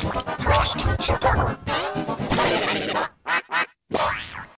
Frost Tower.